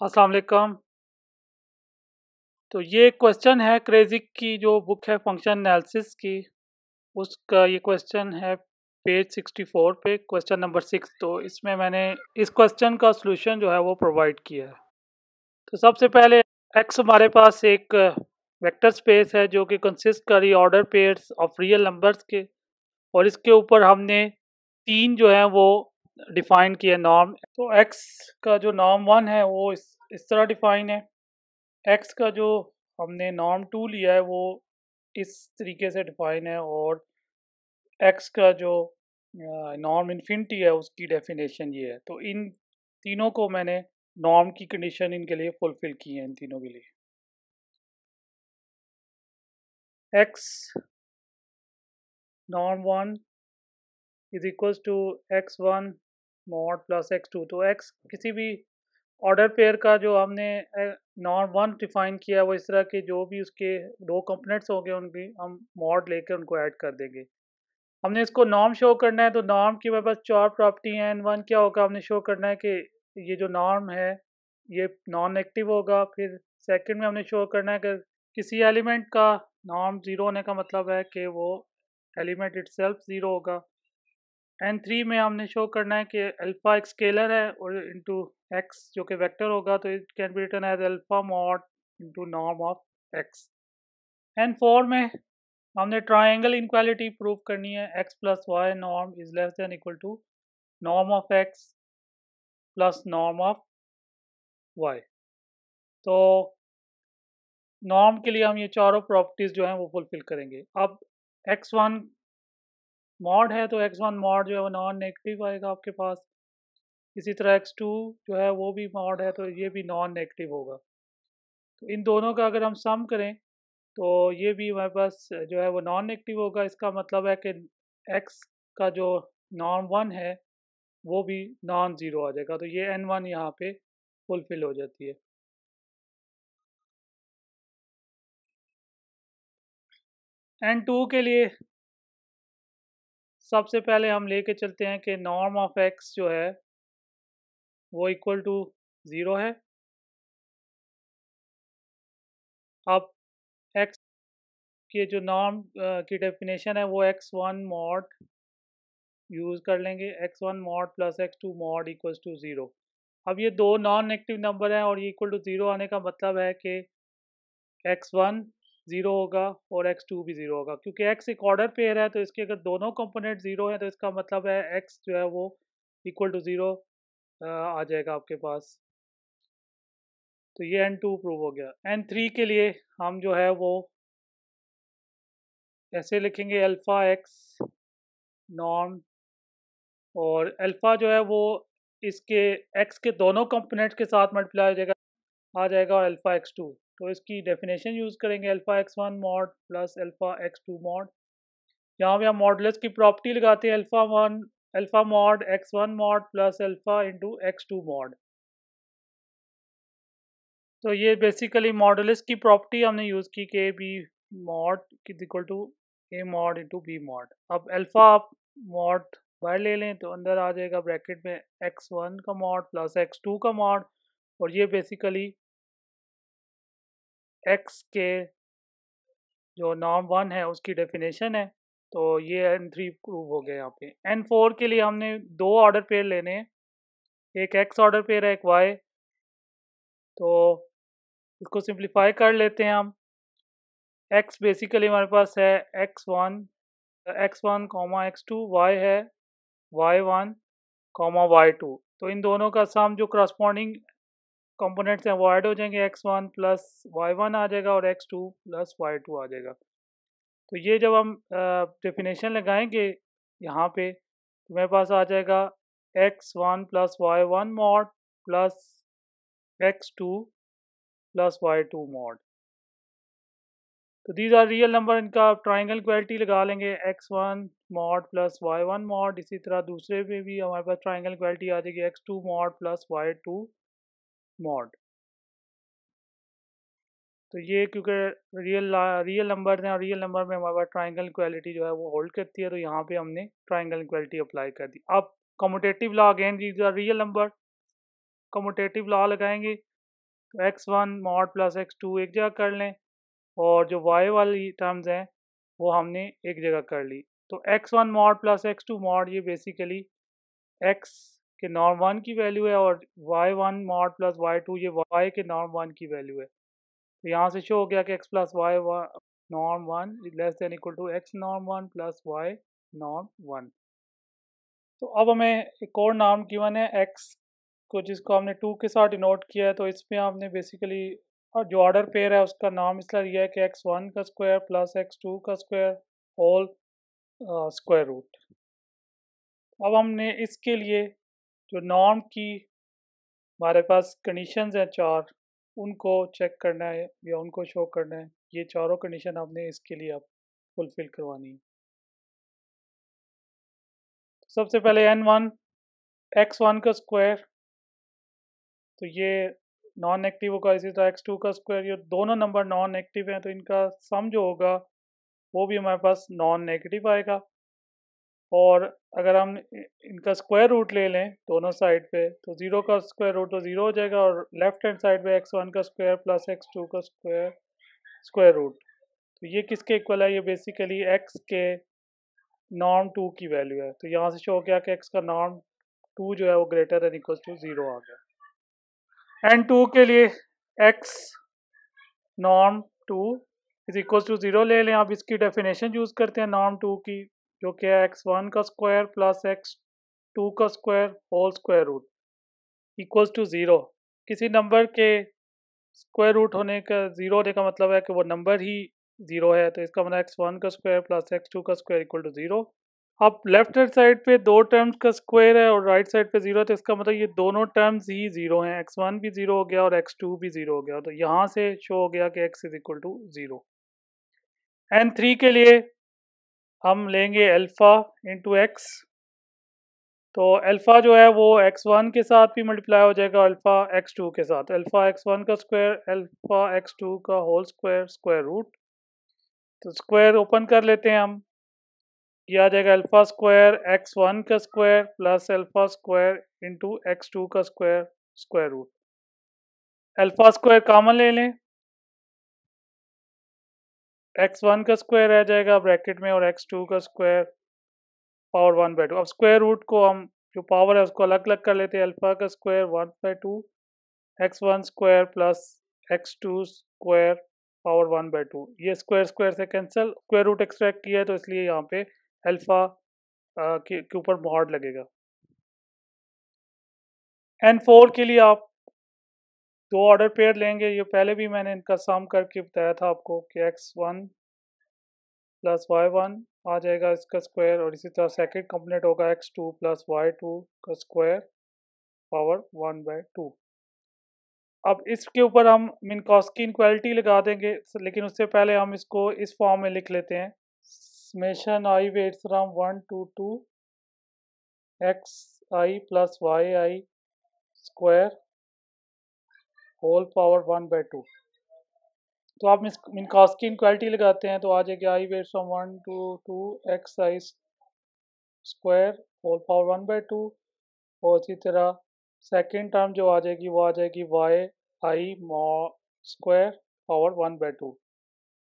अस्सलाम वालेकुम। तो ये क्वेश्चन है क्रेजिक की, जो बुक है फ़ंक्शन एनालिसिस की। उसका ये क्वेश्चन है पेज 64 पे क्वेश्चन नंबर सिक्स तो इसमें मैंने, इस क्वेश्चन का सॉल्यूशन जो है वो प्रोवाइड किया है। तो सबसे पहले एक्स हमारे पास एक वेक्टर स्पेस है, जो कि कंसिस्ट करी order pairs of real numbers के। और इसके ऊपर हमने तीन जो है वो डिफाइन किया नॉर्म तो एक्स का जो नॉर्म वन है, वो इस इस तरह डिफाइन है। एक्स का जो हमने नॉर्म टू लिया है, वो इस तरीके से डिफाइन है और एक्स का जो नॉर्म इन्फिनिटी है, उसकी डेफिनेशन ये है। तो इन तीनों को मैंने नॉर्म की कंडीशन इनके लिए फुलफिल की है, इन तीनों के लिए। X norm one is equal to x one mod plus x two तो एक्स किसी भी ऑर्डर पेयर का जो हमने नॉन वन डिफाइन किया, वो इस तरह के जो भी उसके दो कंपोनेंट्स होंगे, उनकी हम मॉड लेकर उनको ऐड कर देंगे। हमने इसको नॉर्म शो करना है तो नॉर्म की मेरे पास चार प्रॉपर्टी हैं एन वन क्या होगा? हमने शो करना है कि ये जो नॉर्म है, ये नॉन नेगेटिव होगा। फिर सेकंड में हमने शो करना है कि किसी एलिमेंट का नॉर्म ज़ीरो होने का मतलब है कि वो एलिमेंट इट्सल्फ ज़ीरो होगा। एन थ्री में हमने शो करना है कि अल्फ़ा एक स्केलर है और इंटू एक्स जो कि वेक्टर होगा तो it can be written as alpha mod into norm of x N four में हमने ट्राइंगल इनक्वालिटी प्रूव करनी है x plus y norm is less than equal to norm of x plus norm of y तो norm के लिए हम ये चारों प्रॉपर्टीज़ जो हैं वो फुलफिल करेंगे। अब एक्स वन मॉड है तो एक्स वन मॉड जो है वो नॉन नेगेटिव आएगा आपके पास। इसी तरह एक्स टू जो है वो भी मॉड है तो ये भी नॉन नेगेटिव होगा। तो इन दोनों का अगर हम सम करें तो ये भी हमारे पास जो है वो नॉन नेगेटिव होगा। इसका मतलब है कि एक्स का जो नॉन वन है, वो भी नॉन ज़ीरो आ जाएगा। तो ये एन वन यहाँ पे फुलफिल हो जाती है। एन टू के लिए सबसे पहले हम लेके चलते हैं कि नॉर्म ऑफ़ एक्स जो है, वो इक्वल टू ज़ीरो है। अब एक्स के जो नॉर्म की डेफिनेशन है, वो एक्स वन मॉड यूज़ कर लेंगे। X one mod plus x two mod equals to zero अब ये दो नॉन नेगेटिव नंबर हैं और ये इक्वल टू ज़ीरो आने का मतलब है कि एक्स वन ज़ीरो होगा और एक्स टू भी ज़ीरो होगा। क्योंकि एक्स एक ऑर्डर पेयर है तो इसके अगर दोनों कंपोनेंट ज़ीरो हैं तो इसका मतलब है एक्स जो है वो इक्वल टू ज़ीरो आ जाएगा आपके पास। तो ये एन टू प्रूव हो गया। एन थ्री के लिए हम जो है वो ऐसे लिखेंगे अल्फ़ा एक्स नॉर्म और अल्फ़ा जो है वो इसके एक्स के दोनों कंपोनेंट के साथ मल्टीप्लाई हो जाएगा, आ जाएगा और अल्फ़ा एक्स टू तो इसकी डेफिनेशन यूज़ करेंगे alpha X one mod plus alpha X two mod यहाँ पे हम मॉडलेस की प्रॉपर्टी लगाते हैं alpha one alpha mod X one mod plus alpha into X two mod तो ये बेसिकली मॉडलेस की प्रॉपर्टी हमने यूज़ की के b mod equal to a mod into b mod अब अल्फ़ा आप मॉड बाहर ले लें तो अंदर आ जाएगा ब्रैकेट में एक्स वन का मॉड प्लस एक्स टू का मॉड और ये बेसिकली एक्स के जो नॉर्म वन है, उसकी डेफिनेशन है। तो ये एन थ्री प्रूव हो गया यहाँ पे। एन फोर के लिए हमने दो ऑर्डर पेयर लेने हैं। एक एक्स ऑर्डर पेयर है, एक वाई। तो इसको सिंप्लीफाई कर लेते हैं हम। एक्स बेसिकली हमारे पास है x one x one comma x two, y है, y one comma y two. तो इन दोनों का सम जो करस्पॉन्डिंग कंपोनेंट्स हैं वो ऐड हो जाएँगे x one plus y one आ जाएगा और x two plus y two आ जाएगा। तो ये जब हम डेफिनेशन लगाएँगे यहाँ पे तो मेरे पास आ जाएगा x one plus y one mod plus x two plus y two mod तो दीज आर रियल नंबर इनका ट्राइंगल क्वालिटी लगा लेंगे x one mod plus y one mod इसी तरह दूसरे में भी हमारे पास ट्राइंगल क्वालिटी आ जाएगी x two mod plus y two mod तो ये क्योंकि रियल रियल नंबर हैं और रियल नंबर में हमारे पास ट्राइंगल क्वालिटी जो है वो होल्ड करती है तो यहाँ पे हमने ट्राइंगल क्वालिटी अप्लाई कर दी। अब commutative law again these are real number commutative law लगाएँगे तो x one mod plus x two एक जगह कर लें, और जो वाई वाली टर्म्स हैं, वो हमने एक जगह कर ली। तो X one mod plus X two mod ये बेसिकली एक्स के नॉर्म वन की वैल्यू है और Y one mod plus Y two ये वाई के नॉर्म वन की वैल्यू है। तो यहाँ से शो हो गया कि x plus y norm one less than equal to x norm one plus y norm one तो अब हमें एक और नाम गिवन है एक्स को जिसको हमने टू के साथ डिनोट किया है तो इसमें हमने बेसिकली और जो ऑर्डर पेयर है उसका नाम इसलिए लिया है कि एक्स वन का स्क्वायर प्लस एक्स टू का स्क्वायर होल स्क्वायर रूट अब हमने इसके लिए जो नॉर्म की हमारे पास कंडीशंस हैं चार, उनको चेक करना है या उनको शो करना है, ये चारों कंडीशन आपने इसके लिए आप फुलफिल करवानी है। सबसे पहले एन वन एक्स वन का स्क्वायर तो ये नॉन नेगेटिव होगा, इसी तरह एक्स टू का स्क्वायर ये दोनों नंबर नॉन नेगेटिव हैं तो इनका सम जो होगा, वो भी हमारे पास नॉन नेगेटिव आएगा। और अगर हम इनका स्क्वायर रूट ले लें दोनों साइड पे तो ज़ीरो का स्क्वायर रूट तो ज़ीरो हो जाएगा और लेफ़्ट हैंड साइड पे एक्स वन का स्क्वायर प्लस एक्स टू का स्क्वायर स्क्वायर रूट तो ये किसके इक्वल है? ये बेसिकली एक्स के नॉर्म टू की वैल्यू है। तो यहाँ से शो हो गया कि एक्स का नॉर्म टू जो है वो greater and equal to zero आ गया। एन टू के लिए x norm two is equal to zero ले लें। आप इसकी डेफिनेशन यूज़ करते हैं नॉर्म टू की। जो कि है एक्स वन का स्क्वायर प्लस एक्स टू का square whole square root equals to zero किसी नंबर के स्क्वायर रूट होने का ज़ीरो होने का मतलब है कि वो नंबर ही ज़ीरो है तो इसका मतलब एक्स वन का स्क्वायर प्लस एक्स टू का स्क्वायर इक्वल टू ज़ीरो अब लेफ़्ट हैंड साइड पे दो टर्म्स का स्क्वायर है और राइट साइड पे ज़ीरो है तो इसका मतलब ये दोनों टर्म्स ही ज़ीरो हैं। एक्स वन भी ज़ीरो हो गया और एक्स टू भी ज़ीरो हो गया तो यहाँ से शो हो गया कि x is equal to zero N three के लिए हम लेंगे अल्फ़ा इंटू एक्स तो अल्फ़ा जो है वो एक्स वन के साथ भी मल्टीप्लाई हो जाएगा अल्फ़ा एक्स टू के साथ। अल्फ़ा एक्स वन का स्क्वायर अल्फ़ा एक्स टू का होल स्क्वायर स्क्वायर रूट तो स्क्वायर ओपन कर लेते हैं हम। ये आ जाएगा अल्फ़ा स्क्वायर एक्स वन का square plus alpha square into x two का square square root alpha square common ले लें। एक्स वन का स्क्वायर रह जाएगा ब्रैकेट में, और एक्स टू का square power one by two अब स्क्वायर रूट को हम, जो पावर है, उसको अलग अलग कर लेते हैं। अल्फ़ा का square one by two x one square plus x two square power one by two ये स्क्वायर स्क्वायर से कैंसिल स्क्वायर रूट एक्सट्रैक्ट किया है तो इसलिए यहाँ पे अल्फ़ा के ऊपर मॉड लगेगा। एन फोर के लिए आप दो ऑर्डर पेयर लेंगे। ये पहले भी मैंने इनका सम करके बताया था आपको कि x one plus y one आ जाएगा इसका स्क्वायर और इसी तरह सेकंड कंप्लीट होगा x two plus y two का square power one by two अब इसके ऊपर हम मिनकॉस की इनक्वालिटी लगा देंगे। लेकिन उससे पहले हम इसको इस फॉर्म में लिख लेते हैं। Summation i weights from 1 to 2 x i plus y i square whole power one by two तो आप मिनकास की इनक्वालिटी लगाते हैं तो आ जाएगी i wait from one to two x i square whole power one by two और इसी तरह सेकेंड टर्म जो आ जाएगी, वो आ जाएगी Y I mod square power one by two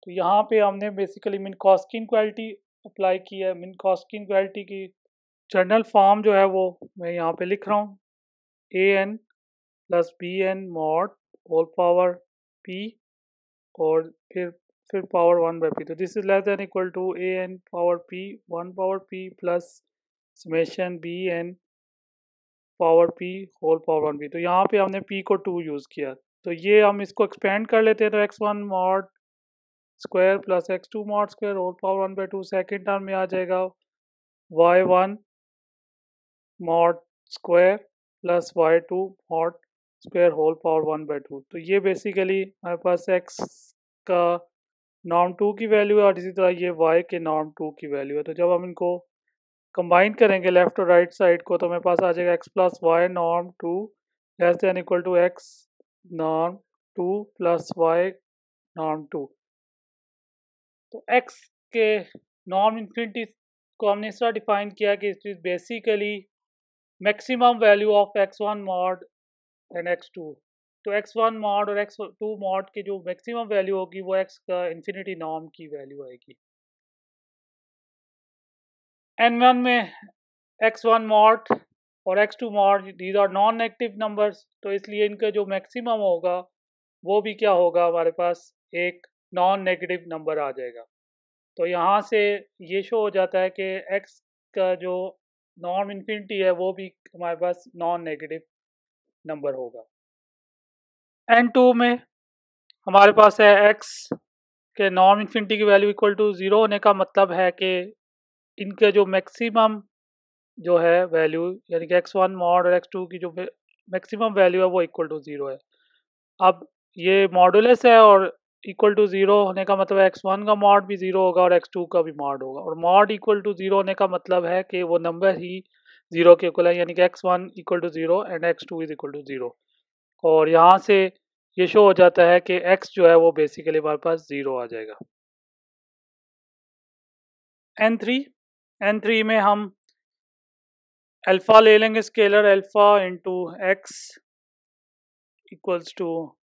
तो यहाँ पे हमने बेसिकली मिन कॉस्किन क्वालिटी अप्लाई की है। मिन कॉस्किन क्वालिटी की जनरल फॉर्म जो है वो मैं यहाँ पे लिख रहा हूँ। A N plus B N mod whole power P और फिर फिर पावर वन बाई पी। तो this is less than equal to A N power P one power P plus summation B N power P whole power one P तो यहाँ पे हमने P को to use किया। तो ये हम इसको एक्सपेंड कर लेते हैं। तो x one mod square plus x two mod square whole power one by two second term में आ जाएगा। Y one mod square plus y two mod square whole power one by two तो ये basically हमारे पास x का norm two की value है और इसी तरह ये वाई के नॉर्म टू की वैल्यू है। तो जब हम इनको कंबाइन करेंगे लेफ़्ट और राइट साइड को तो मेरे पास आ जाएगा x plus y norm two less than equal to x norm two plus y norm two तो एक्स के नॉन इन्फिनिटी को हमने इस तरह डिफाइन किया कि is basically maximum value of x one mod and x two तो x one mod और एक्स टू मॉड की जो मैक्सिमम वैल्यू होगी, वो एक्स का इन्फिनिटी नॉर्म की वैल्यू आएगी। एन वन में एक्स वन मॉड और x two mod these are non negative numbers तो इसलिए इनका जो मैक्सिमम होगा, वो भी क्या होगा? हमारे पास एक नॉन नेगेटिव नंबर आ जाएगा। तो यहाँ से ये शो हो जाता है कि एक्स का जो नॉन इन्फिनिटी है, वो भी हमारे पास नॉन नेगेटिव नंबर होगा। एन टू में हमारे पास है एक्स के नॉन इन्फिनिटी की वैल्यू इक्वल टू ज़ीरो होने का मतलब है कि इनके जो मैक्सिमम जो है वैल्यू यानी कि एक्स वन मॉड और एक्स टू की जो मैक्सिमम वैल्यू है वो इक्वल टू ज़ीरो है। अब ये मॉडुलस है और इक्वल टू ज़ीरो होने का मतलब एक्स वन का मॉड भी ज़ीरो होगा और एक्स टू का भी मॉड होगा। और मॉड इक्वल टू ज़ीरो होने का मतलब है कि वो नंबर ही ज़ीरो के इक्वल है, यानी कि X one equal to zero and X two is equal to zero और यहाँ से ये शो हो जाता है कि एक्स जो है वो बेसिकली हमारे पास ज़ीरो आ जाएगा। एन थ्री एन थ्री में हम अल्फ़ा ले लेंगे scalar alpha into x equals to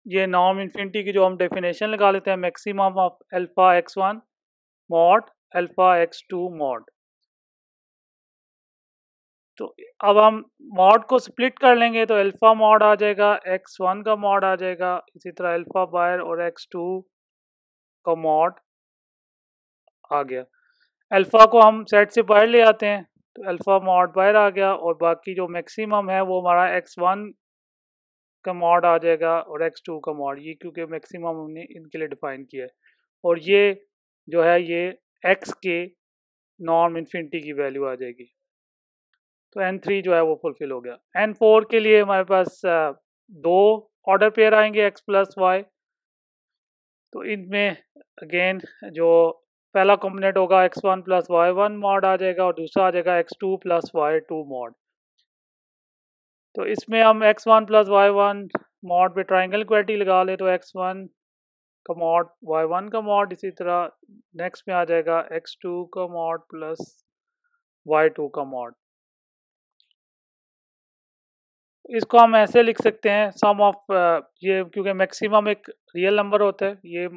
ये नॉर्म इन्फिनिटी की जो हम डेफिनेशन लगा लेते हैं maximum of alpha X one mod alpha X two mod तो अब हम मॉड को स्प्लिट कर लेंगे तो अल्फ़ा मॉड आ जाएगा एक्स वन का मॉड आ जाएगा, इसी तरह अल्फ़ा बायर और एक्स टू का मॉड आ गया। अल्फ़ा को हम सेट से बाहर ले आते हैं तो अल्फ़ा मॉड बाहर आ गया और बाकी जो मैक्सिमम है वो हमारा एक्स वन का मॉड आ जाएगा और एक्स टू का मॉड ये क्योंकि मैक्सिमम हमने इनके लिए डिफाइन किया है। और ये जो है ये एक्स के नॉर्म इन्फिनिटी की वैल्यू आ जाएगी। तो एन थ्री जो है वो फुलफिल हो गया। एन फोर के लिए हमारे पास दो ऑर्डर पेयर आएँगे एक्स प्लस वाई तो इनमें अगेन जो पहला कॉम्पोनेंट होगा X one plus Y one mod आ जाएगा और दूसरा आ जाएगा X two plus Y two mod तो इसमें हम X one plus Y one mod पे ट्राइंगल क्वालिटी लगा ले तो एक्स वन का मॉड वाई वन का मॉड इसी तरह नेक्स्ट में आ जाएगा एक्स टू का मॉड प्लस वाई टू का मॉड इसको हम ऐसे लिख सकते हैं सम ऑफ़ ये क्योंकि मैक्सिमम एक रियल नंबर होता है, ये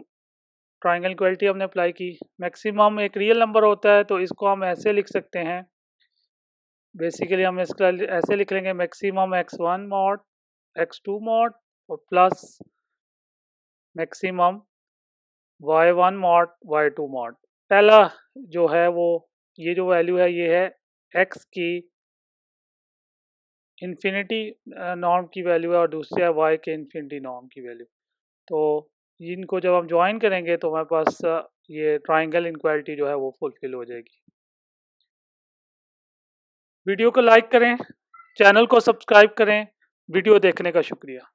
ट्राइंगल क्वालिटी हमने अप्लाई की। मैक्सिमम एक रियल नंबर होता है तो इसको हम ऐसे लिख सकते हैं। बेसिकली हम इसका ऐसे लिख लेंगे maximum X one mod X two mod और plus maximum Y one mod Y two mod पहला जो है वो, ये जो वैल्यू है, ये है एक्स की इन्फिनिटी नॉर्म की वैल्यू है और दूसरी है वाई के इन्फिनिटी नॉर्म की वैल्यू। तो इनको जब हम ज्वाइन करेंगे तो हमारे पास ये ट्राइंगल इनक्वालिटी जो है वो फुलफिल हो जाएगी। वीडियो को लाइक करें, चैनल को सब्सक्राइब करें, वीडियो देखने का शुक्रिया।